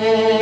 Amen.